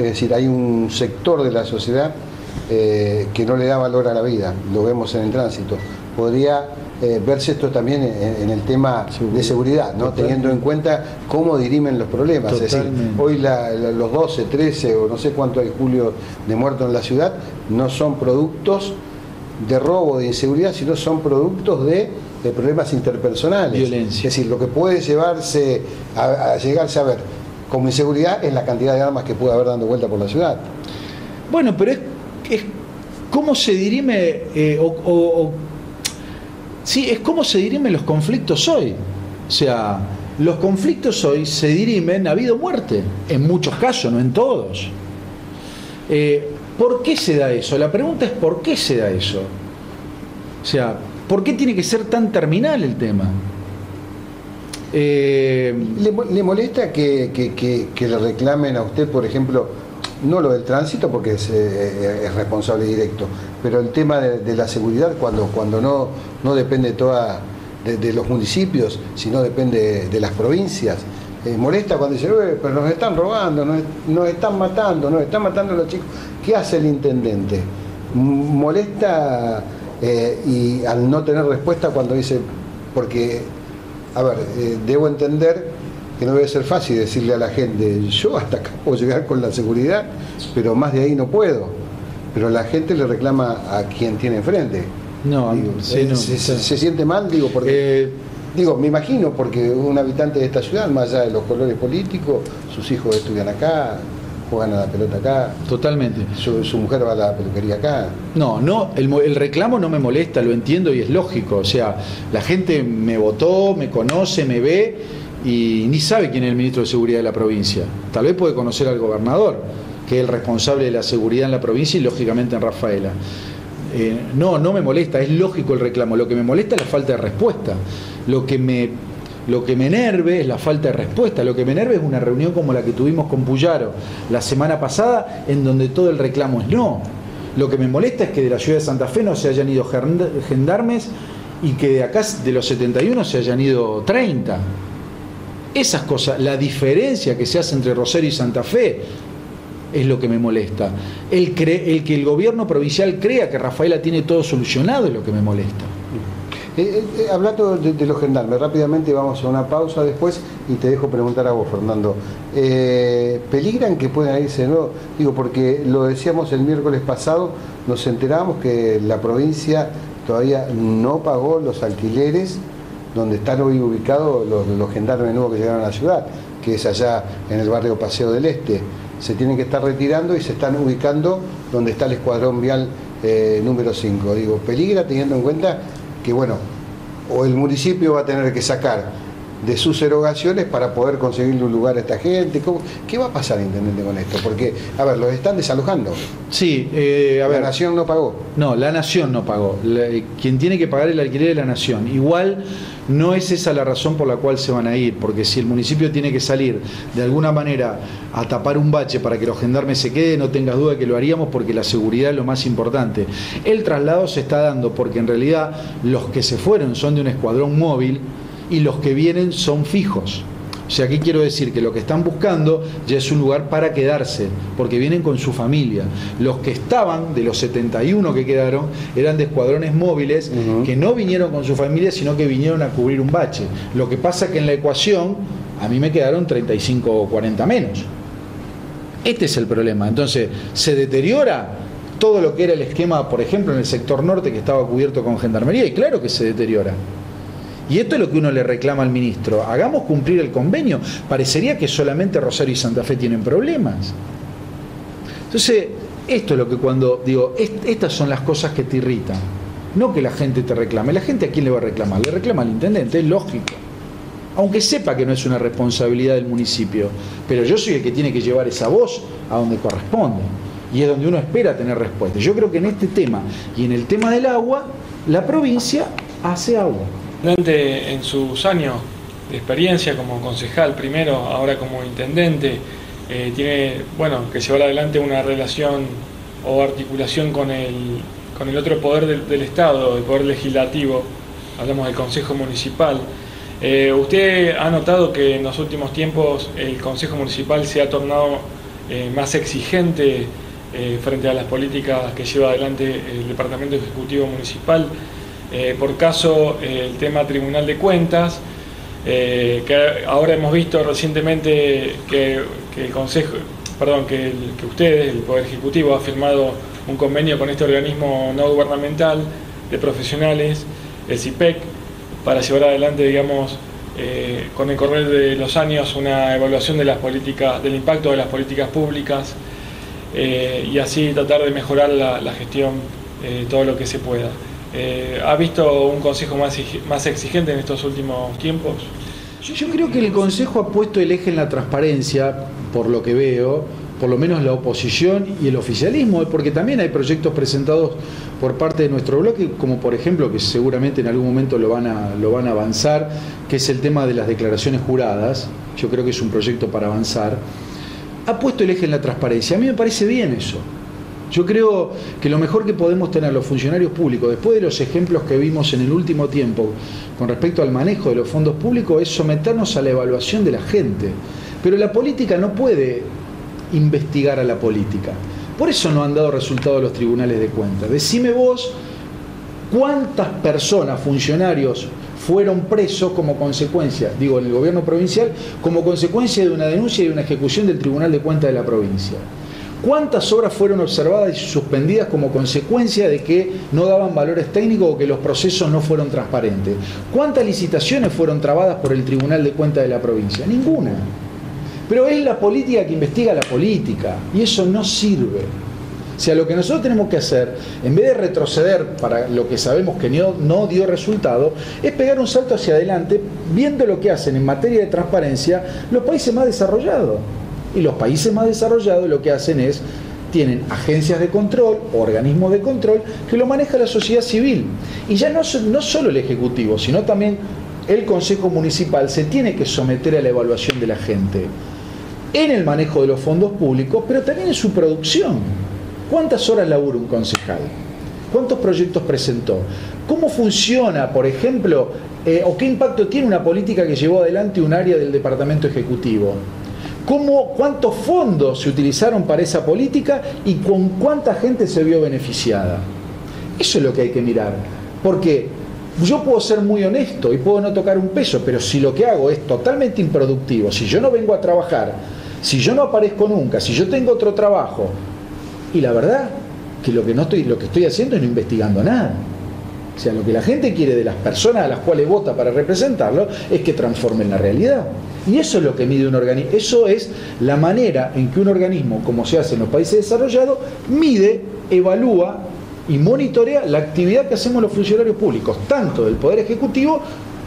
Es decir, hay un sector de la sociedad eh, que no le da valor a la vida, lo vemos en el tránsito. Podría eh, verse esto también en, el tema de seguridad, ¿no? teniendo en cuenta cómo dirimen los problemas. Es decir, hoy los 12, 13 o no sé cuánto hay julio de muertos en la ciudad no son productos de robo, de inseguridad, sino son productos de, problemas interpersonales. Violencia. Es decir, lo que puede llevarse a llegarse a ver como inseguridad es la cantidad de armas que puede haber dando vuelta por la ciudad. Bueno, pero es, es cómo se dirime, eh, o, sí, es cómo se dirimen los conflictos hoy. O sea, los conflictos hoy se dirimen ha habido muerte, en muchos casos, no en todos. Eh, ¿Por qué se da eso? La pregunta es ¿por qué se da eso? O sea, ¿por qué tiene que ser tan terminal el tema? Eh, ¿Le, molesta que, le reclamen a usted, por ejemplo, no lo del tránsito porque es, eh, responsable directo, pero el tema de, la seguridad cuando, cuando no, no depende toda de, los municipios, sino depende de las provincias? Eh, molesta cuando dice, pero nos están robando, nos, están matando, nos están matando los chicos. ¿Qué hace el intendente? Molesta y al no tener respuesta cuando dice, porque a ver, eh, debo entender que no debe ser fácil decirle a la gente, yo hasta acá puedo llegar con la seguridad, pero más de ahí no puedo. Pero la gente le reclama a quien tiene enfrente. No, eh, se, siente mal, digo, porque... Eh, digo, me imagino, porque un habitante de esta ciudad, más allá de los colores políticos, sus hijos estudian acá, juegan a la pelota acá. Totalmente. Su, mujer va a la peluquería acá. No, no, el, reclamo no me molesta, lo entiendo y es lógico. O sea, la gente me votó, me conoce, me ve y ni sabe quién es el ministro de Seguridad de la provincia. Tal vez puede conocer al gobernador, que es el responsable de la seguridad en la provincia y lógicamente en Rafaela. Eh, no, no me molesta, es lógico el reclamo. Lo que me molesta es la falta de respuesta. Lo que me lo que me enerve es la falta de respuesta, lo que me enerve es una reunión como la que tuvimos con Puyaro la semana pasada, en donde todo el reclamo es no. Lo que me molesta es que de la ciudad de Santa Fe no se hayan ido gendarmes y que de acá de los 71 se hayan ido 30. Esas cosas, la diferencia que se hace entre Rosario y Santa Fe es lo que me molesta. El, el que el gobierno provincial crea que Rafaela tiene todo solucionado es lo que me molesta. Eh, eh, eh, hablando de, los gendarmes, rápidamente vamos a una pausa después y te dejo preguntar a vos, Fernando. ¿Peligran que puedan irse de nuevo? Digo, porque lo decíamos el miércoles pasado, nos enteramos que la provincia todavía no pagó los alquileres donde están hoy ubicados los, gendarmes nuevos que llegaron a la ciudad, que es allá en el barrio Paseo del Este. Se tienen que estar retirando y se están ubicando donde está el escuadrón vial número 5. Digo, peligra teniendo en cuenta que bueno, o el municipio va a tener que sacar de sus erogaciones para poder conseguirle un lugar a esta gente. ¿Qué va a pasar, intendente, con esto? Porque, a ver, los están desalojando. Sí, eh, a ver. La nación no pagó. No, la nación no pagó. quien tiene que pagar el alquiler es la nación. Igual no es esa la razón por la cual se van a ir, porque si el municipio tiene que salir de alguna manera a tapar un bache para que los gendarmes se queden, no tengas duda que lo haríamos porque la seguridad es lo más importante. El traslado se está dando porque en realidad los que se fueron son de un escuadrón móvil y los que vienen son fijos. O sea, ¿qué quiero decir? Que lo que están buscando ya es un lugar para quedarse, porque vienen con su familia. Los que estaban, de los 71 que quedaron, eran de escuadrones móviles que no vinieron con su familia, sino que vinieron a cubrir un bache. Lo que pasa que en la ecuación a mí me quedaron 35 o 40 menos. Este es el problema. Entonces, se deteriora todo lo que era el esquema, por ejemplo, en el sector norte que estaba cubierto con gendarmería, y claro que se deteriora. Y esto es lo que uno le reclama al ministro. Hagamos cumplir el convenio. Parecería que solamente Rosario y Santa Fe tienen problemas. Entonces, esto es lo que cuando digo, estas son las cosas que te irritan. No que la gente te reclame. La gente a quién le va a reclamar? Le reclama al intendente, es lógico. Aunque sepa que no es una responsabilidad del municipio. Pero yo soy el que tiene que llevar esa voz a donde corresponde. Y es donde uno espera tener respuesta. Yo creo que en este tema y en el tema del agua, la provincia hace agua en sus años de experiencia como concejal primero, ahora como intendente, eh, tiene bueno que llevar adelante una relación o articulación con el, con el otro poder del, Estado, el poder legislativo, hablamos del Consejo Municipal. Eh, ¿Usted ha notado que en los últimos tiempos el Consejo Municipal se ha tornado eh, más exigente frente a las políticas que lleva adelante el Departamento Ejecutivo Municipal. Por caso, el tema Tribunal de Cuentas, que ahora hemos visto recientemente que, el Consejo, perdón, que, ustedes, el Poder Ejecutivo, ha firmado un convenio con este organismo no gubernamental de profesionales, el CIPEC, para llevar adelante, digamos, eh, con el correr de los años una evaluación de las políticas, del impacto de las políticas públicas eh, y así tratar de mejorar la, gestión eh, todo lo que se pueda. ¿Ha visto un consejo más, más exigente en estos últimos tiempos? Yo creo que el consejo ha puesto el eje en la transparencia, por lo que veo, por lo menos la oposición y el oficialismo, porque también hay proyectos presentados por parte de nuestro bloque, como por ejemplo, que seguramente en algún momento lo van a, lo van a avanzar, que es el tema de las declaraciones juradas, yo creo que es un proyecto para avanzar, ha puesto el eje en la transparencia. A mí me parece bien eso. Yo creo que lo mejor que podemos tener los funcionarios públicos, después de los ejemplos que vimos en el último tiempo con respecto al manejo de los fondos públicos, es someternos a la evaluación de la gente. Pero la política no puede investigar a la política. Por eso no han dado resultados los tribunales de cuentas. Decime vos cuántas personas, funcionarios, fueron presos como consecuencia, digo, en el gobierno provincial, como consecuencia de una denuncia y de una ejecución del Tribunal de Cuentas de la provincia. ¿Cuántas obras fueron observadas y suspendidas como consecuencia de que no daban valores técnicos o que los procesos no fueron transparentes? ¿Cuántas licitaciones fueron trabadas por el Tribunal de Cuentas de la provincia? Ninguna. Pero es la política que investiga la política y eso no sirve. O sea, lo que nosotros tenemos que hacer, en vez de retroceder para lo que sabemos que no, dio resultado, es pegar un salto hacia adelante viendo lo que hacen en materia de transparencia los países más desarrollados. Y los países más desarrollados lo que hacen es, tienen agencias de control, organismos de control, que lo maneja la sociedad civil. Y ya no, solo el Ejecutivo, sino también el Consejo Municipal se tiene que someter a la evaluación de la gente en el manejo de los fondos públicos, pero también en su producción. ¿Cuántas horas labura un concejal? ¿Cuántos proyectos presentó? ¿Cómo funciona, por ejemplo, eh, o qué impacto tiene una política que llevó adelante un área del Departamento Ejecutivo? ¿Cómo, ¿Cuántos fondos se utilizaron para esa política y con cuánta gente se vio beneficiada? Eso es lo que hay que mirar. Porque yo puedo ser muy honesto y puedo no tocar un peso, pero si lo que hago es totalmente improductivo, si yo no vengo a trabajar si yo no aparezco nunca, si yo tengo otro trabajo, y la verdad que lo que no estoy, lo que estoy haciendo es no investigando nada. O sea, lo que la gente quiere de las personas a las cuales vota para representarlo es que transformen la realidad. Y eso es lo que mide un organismo. Eso es la manera en que un organismo, como se hace en los países desarrollados, mide, evalúa y monitorea la actividad que hacemos los funcionarios públicos, tanto del Poder Ejecutivo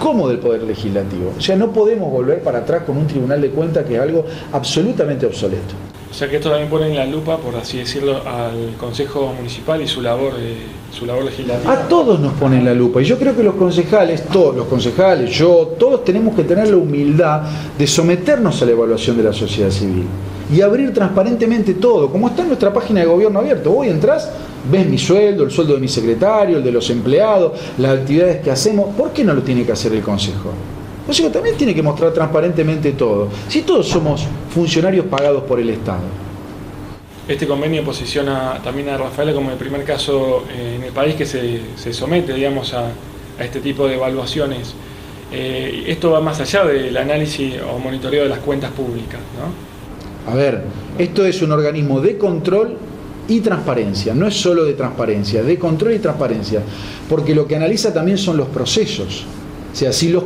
como del Poder Legislativo. O sea, no podemos volver para atrás con un tribunal de cuentas que es algo absolutamente obsoleto. O sea que esto también pone en la lupa, por así decirlo, al Consejo Municipal y su labor, eh, su labor legislativa. A todos nos pone en la lupa. Y yo creo que los concejales, todos los concejales, yo, todos tenemos que tener la humildad de someternos a la evaluación de la sociedad civil y abrir transparentemente todo, como está en nuestra página de gobierno abierto. Hoy entras, ves mi sueldo, el sueldo de mi secretario, el de los empleados, las actividades que hacemos. ¿Por qué no lo tiene que hacer el Consejo? El Consejo también tiene que mostrar transparentemente todo. Si todos somos funcionarios pagados por el Estado. Este convenio posiciona también a Rafaela como el primer caso eh, en el país que se, somete, digamos, a, este tipo de evaluaciones. Eh, esto va más allá del análisis o monitoreo de las cuentas públicas, ¿no? A ver, esto es un organismo de control y transparencia, no es solo de transparencia, de control y transparencia, porque lo que analiza también son los procesos. O sea, si los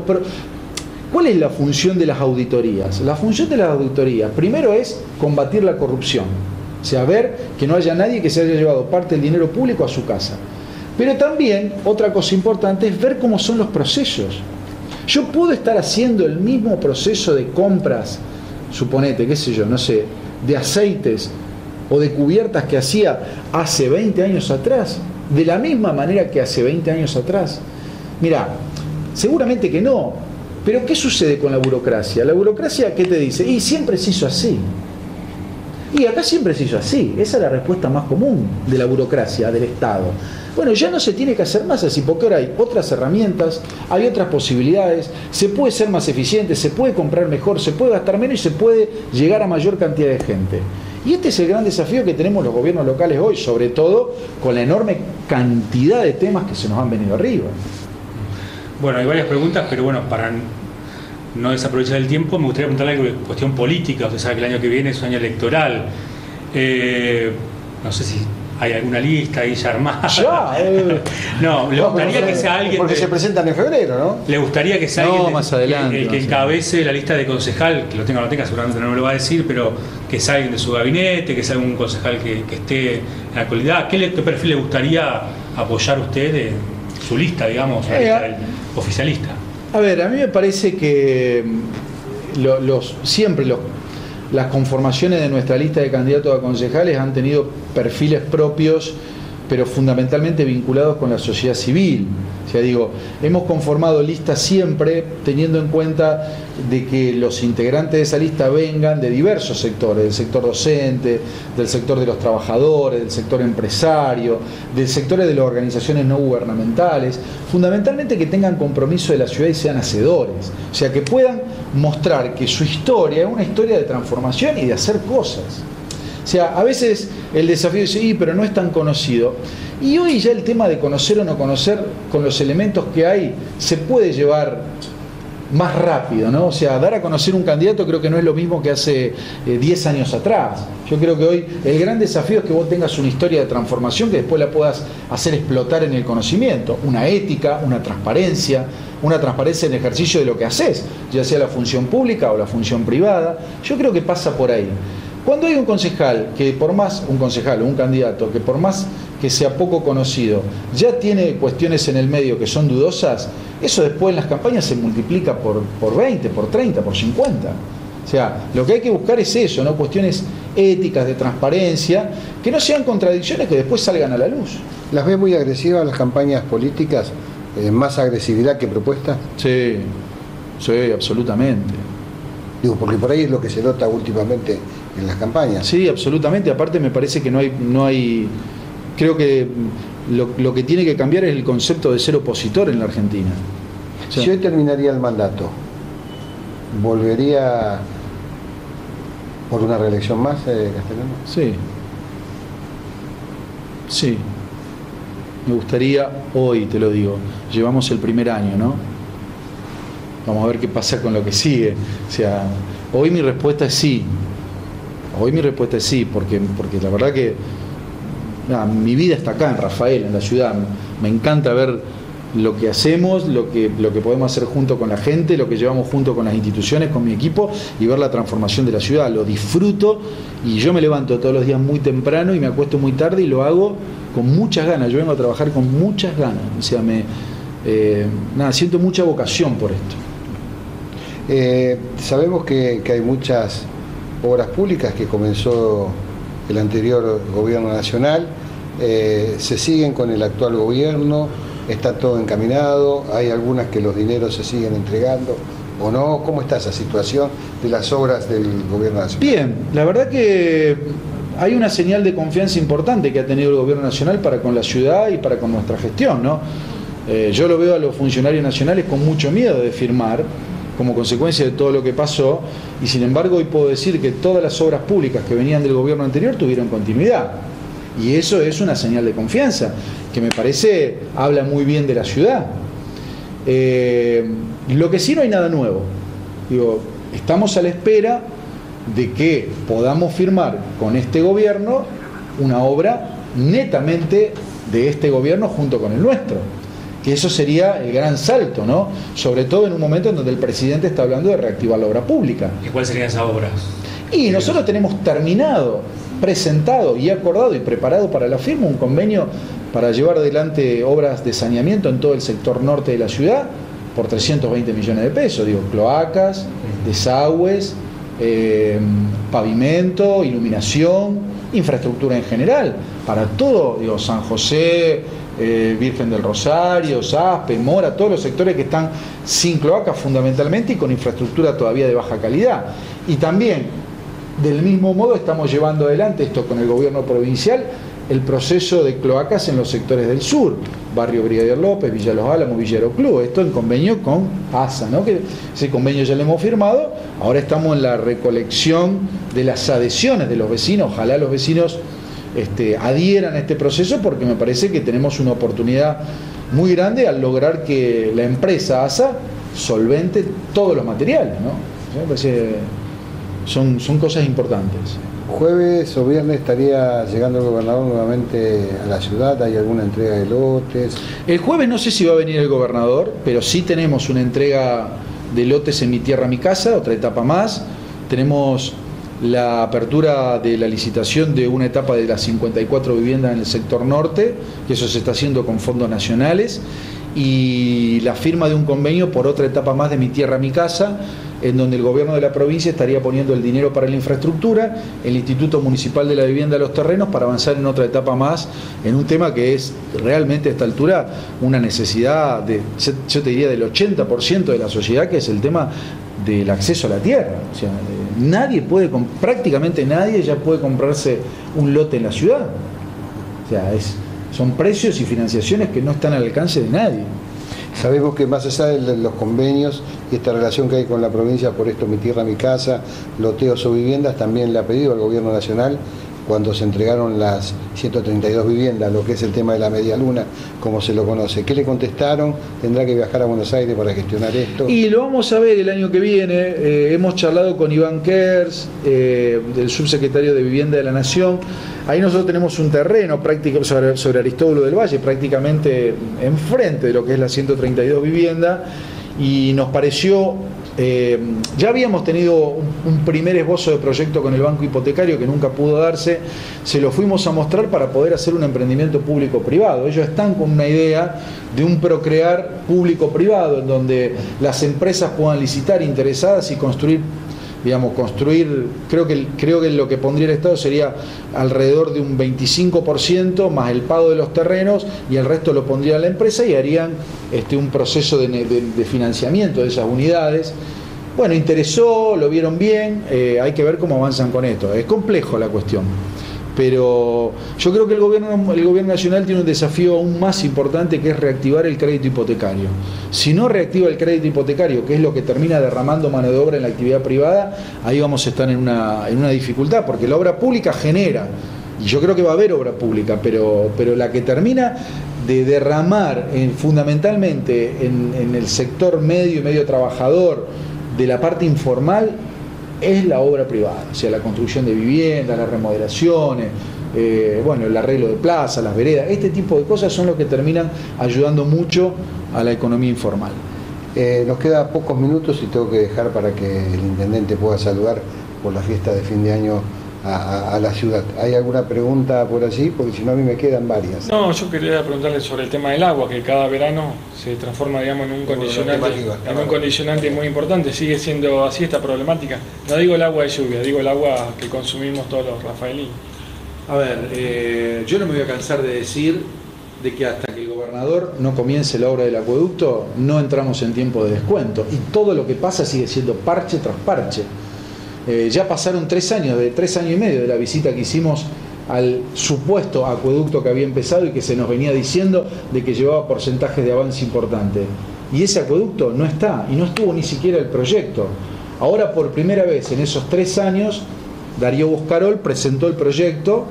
¿Cuál es la función de las auditorías? La función de las auditorías, primero es combatir la corrupción, o sea, ver que no haya nadie que se haya llevado parte del dinero público a su casa. Pero también, otra cosa importante es ver cómo son los procesos. Yo puedo estar haciendo el mismo proceso de compras suponete, qué sé yo, no sé, de aceites o de cubiertas que hacía hace 20 años atrás, de la misma manera que hace 20 años atrás. Mira, seguramente que no, pero ¿qué sucede con la burocracia? La burocracia, ¿qué te dice? Y siempre se hizo así. Y acá siempre se hizo así. Esa es la respuesta más común de la burocracia, del Estado. Bueno, ya no se tiene que hacer más así, porque ahora hay otras herramientas, hay otras posibilidades, se puede ser más eficiente, se puede comprar mejor, se puede gastar menos y se puede llegar a mayor cantidad de gente. Y este es el gran desafío que tenemos los gobiernos locales hoy, sobre todo con la enorme cantidad de temas que se nos han venido arriba. Bueno, hay varias preguntas, pero bueno, para no desaprovechar el tiempo, me gustaría preguntarle algo de cuestión política. Usted sabe que el año que viene es un año electoral. Eh, no sé si hay alguna lista ahí ya armada. Ya, eh. No, le No, gustaría que sea alguien. Porque de- se presentan en febrero, ¿no? le gustaría que sea No, alguien de- más adelante, el, el que encabece la lista de concejal, que lo tenga o no lo tenga, seguramente no me lo va a decir, pero que sea alguien de su gabinete, que sea algún concejal que, que esté en la actualidad. ¿Qué, le- qué perfil le gustaría apoyar usted en su lista, digamos, Eh, a- oficialista? A ver, a mí me parece que mm, lo- los, siempre las conformaciones de nuestra lista de candidatos a concejales han tenido perfiles propios, pero fundamentalmente vinculados con la sociedad civil. O sea, digo, hemos conformado listas siempre teniendo en cuenta de que los integrantes de esa lista vengan de diversos sectores, del sector docente, del sector de los trabajadores, del sector empresario, del sector de las organizaciones no gubernamentales, fundamentalmente que tengan compromiso de la ciudad y sean hacedores, o sea, que puedan mostrar que su historia es una historia de transformación y de hacer cosas. O sea, a veces el desafío es, sí, pero no es tan conocido. Y hoy ya el tema de conocer o no conocer, con los elementos que hay, se puede llevar más rápido, ¿no? O sea, dar a conocer un candidato creo que no es lo mismo que hace eh, 10 años atrás. Yo creo que hoy el gran desafío es que vos tengas una historia de transformación que después la puedas hacer explotar en el conocimiento, una ética, una transparencia, una transparencia en el ejercicio de lo que haces, ya sea la función pública o la función privada. Yo creo que pasa por ahí. Cuando hay un concejal que por más, un concejal o un candidato que por más que sea poco conocido, ya tiene cuestiones en el medio que son dudosas, eso después en las campañas se multiplica por, por 20, por 30, por 50. O sea, lo que hay que buscar es eso, ¿no? Cuestiones éticas, de transparencia, que no sean contradicciones que después salgan a la luz. ¿Las ves muy agresivas las campañas políticas? Eh, ¿Más agresividad que propuesta? Sí, sí, absolutamente. Digo, porque por ahí es lo que se nota últimamente en las campañas. Sí, absolutamente. Aparte me parece que no hay, no hay, creo que lo, lo que tiene que cambiar es el concepto de ser opositor en la Argentina. O sea, Si hoy terminaría el mandato, ¿volvería por una reelección más, eh, Castellano? Sí. Sí. Me gustaría, hoy te lo digo, llevamos el primer año, ¿no? Vamos a ver qué pasa con lo que sigue. O sea, hoy mi respuesta es sí. Hoy mi respuesta es sí, porque, porque la verdad que mi vida está acá en Rafael, en la ciudad. Me encanta ver lo que hacemos, lo que, lo que podemos hacer junto con la gente, lo que llevamos junto con las instituciones, con mi equipo y ver la transformación de la ciudad. Lo disfruto y yo me levanto todos los días muy temprano y me acuesto muy tarde y lo hago con muchas ganas. Yo vengo a trabajar con muchas ganas. O sea, me, eh, nada, siento mucha vocación por esto. Eh, sabemos que, que hay muchas obras públicas que comenzó el anterior gobierno nacional, eh, se siguen con el actual gobierno, está todo encaminado, hay algunas que los dineros se siguen entregando o no, ¿cómo está esa situación de las obras del gobierno nacional? Bien, la verdad que hay una señal de confianza importante que ha tenido el gobierno nacional para con la ciudad y para con nuestra gestión, ¿no? Eh, yo lo veo a los funcionarios nacionales con mucho miedo de firmar como consecuencia de todo lo que pasó y sin embargo hoy puedo decir que todas las obras públicas que venían del gobierno anterior tuvieron continuidad y eso es una señal de confianza que me parece habla muy bien de la ciudad. Eh, lo que sí no hay nada nuevo. Digo, estamos a la espera de que podamos firmar con este gobierno una obra netamente de este gobierno junto con el nuestro. Que eso sería el gran salto, ¿no? Sobre todo en un momento en donde el presidente está hablando de reactivar la obra pública. ¿Y cuáles serían esas obras? Y nosotros tenemos terminado, presentado y acordado y preparado para la firma un convenio para llevar adelante obras de saneamiento en todo el sector norte de la ciudad por 320 millones de pesos, digo, cloacas, desagües, eh, pavimento, iluminación, infraestructura en general, para todo, digo, San José, eh, Virgen del Rosario, Saspe, Mora, todos los sectores que están sin cloacas fundamentalmente y con infraestructura todavía de baja calidad. Y también Del mismo modo estamos llevando adelante esto con el gobierno provincial, el proceso de cloacas en los sectores del sur, Barrio Brigadier López, Villa Los Álamos, Villero Club, esto en convenio con ASA, ¿no? que ese convenio ya lo hemos firmado, ahora estamos en la recolección de las adhesiones de los vecinos, ojalá los vecinos este, adhieran a este proceso porque me parece que tenemos una oportunidad muy grande al lograr que la empresa ASA solvente todos los materiales, ¿no? Me parece, son, son cosas importantes. Jueves o viernes estaría llegando el gobernador nuevamente a la ciudad, ¿hay alguna entrega de lotes? El jueves no sé si va a venir el gobernador, pero sí tenemos una entrega de lotes en mi tierra, mi casa, otra etapa más. Tenemos la apertura de la licitación de una etapa de las 54 viviendas en el sector norte, que eso se está haciendo con fondos nacionales, y la firma de un convenio por otra etapa más de mi tierra, mi casa, en donde el gobierno de la provincia estaría poniendo el dinero para la infraestructura, el Instituto Municipal de la Vivienda de los Terrenos para avanzar en otra etapa más, en un tema que es realmente a esta altura una necesidad de, yo te diría, del 80% de la sociedad, que es el tema del acceso a la tierra. Nadie puede, prácticamente nadie ya puede comprarse un lote en la ciudad. O sea, es, son precios y financiaciones que no están al alcance de nadie. Sabemos que más allá de los convenios y esta relación que hay con la provincia por esto, mi tierra, mi casa, loteos o viviendas, también le ha pedido al gobierno nacional cuando se entregaron las 132 viviendas, lo que es el tema de la media luna, como se lo conoce. ¿Qué le contestaron? ¿Tendrá que viajar a Buenos Aires para gestionar esto? Y lo vamos a ver el año que viene. Eh, hemos charlado con Iván Kers, eh, del subsecretario de Vivienda de la Nación. Ahí nosotros tenemos un terreno práctico sobre, sobre Aristóbulo del Valle, prácticamente enfrente de lo que es la 132 vivienda, y nos pareció eh, ya habíamos tenido un, primer esbozo de proyecto con el banco hipotecario que nunca pudo darse, se lo fuimos a mostrar para poder hacer un emprendimiento público-privado. Ellos están con una idea de un procrear público-privado en donde las empresas puedan licitar interesadas y construir digamos, construir, creo que, creo que lo que pondría el Estado sería alrededor de un 25% más el pago de los terrenos y el resto lo pondría la empresa y harían este, un proceso de, financiamiento de esas unidades. Bueno, interesó, lo vieron bien, eh, hay que ver cómo avanzan con esto. Es complejo la cuestión pero yo creo que el gobierno, el gobierno nacional tiene un desafío aún más importante que es reactivar el crédito hipotecario. Si no reactiva el crédito hipotecario, que es lo que termina derramando mano de obra en la actividad privada, ahí vamos a estar en una, en una dificultad, porque la obra pública genera, y yo creo que va a haber obra pública, pero, pero la que termina de derramar fundamentalmente en, en el sector medio y medio trabajador de la parte informal es la obra privada, o sea, la construcción de viviendas, las remodelaciones, eh, bueno, el arreglo de plazas, las veredas, este tipo de cosas son los que terminan ayudando mucho a la economía informal. Eh, nos queda pocos minutos y tengo que dejar para que el intendente pueda saludar por la fiesta de fin de año a, la ciudad. ¿Hay alguna pregunta por allí? Porque si no a mí me quedan varias. No, yo quería preguntarle sobre el tema del agua, que cada verano se transforma digamos, en un condicionante, en un condicionante muy importante. ¿Sigue siendo así esta problemática? No digo el agua de lluvia, digo el agua que consumimos todos los rafaelinos. A ver, eh, yo no me voy a cansar de decir de que hasta que el gobernador no comience la obra del acueducto, no entramos en tiempo de descuento. Y todo lo que pasa sigue siendo parche tras parche. Eh, ya pasaron tres años, de tres años y medio de la visita que hicimos al supuesto acueducto que había empezado y que se nos venía diciendo de que llevaba porcentajes de avance importante. Y ese acueducto no está, y no estuvo ni siquiera el proyecto. Ahora por primera vez en esos tres años, Darío Buscarol presentó el proyecto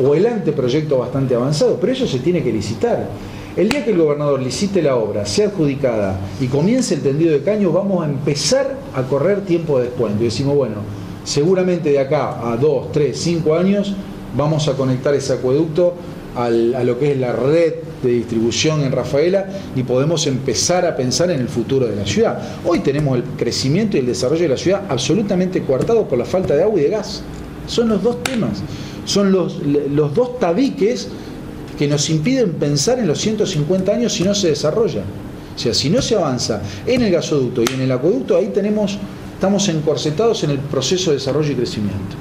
o el anteproyecto bastante avanzado, pero eso se tiene que licitar. El día que el gobernador licite la obra, sea adjudicada y comience el tendido de caños, vamos a empezar a correr tiempo de descuento. Y decimos, bueno, seguramente de acá a dos, tres, cinco años vamos a conectar ese acueducto a lo que es la red de distribución en Rafaela y podemos empezar a pensar en el futuro de la ciudad. Hoy tenemos el crecimiento y el desarrollo de la ciudad absolutamente coartado por la falta de agua y de gas. Son los dos temas, son los, los dos tabiques que nos impiden pensar en los 150 años si no se desarrolla. O sea, si no se avanza en el gasoducto y en el acueducto, ahí tenemos, estamos encorsetados en el proceso de desarrollo y crecimiento.